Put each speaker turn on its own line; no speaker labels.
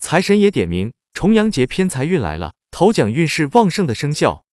财神也点名，重阳节偏财运来了，头奖运势旺盛的生肖。